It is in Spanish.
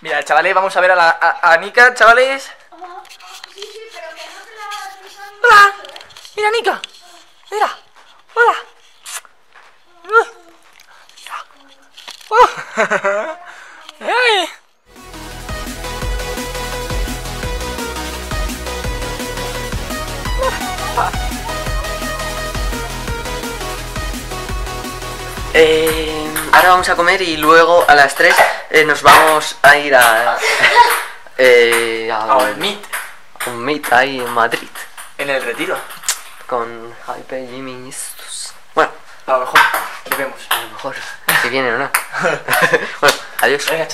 Mira, chavales, vamos a ver a la a, a Nika, chavales. Oh, sí, sí, pero que no te la Hola. Mira, Nika. Mira. Hola. Ah. Oh. ¡Ay! Eh, ahora vamos a comer y luego a las 3 eh, nos vamos a ir a. Eh, a, A Meet. un meet ahí en Madrid En el retiro. con Hype Jimmy y estos. Bueno, A lo mejor. Nos vemos. a lo mejor si vienen o no. bueno, adiós. Venga.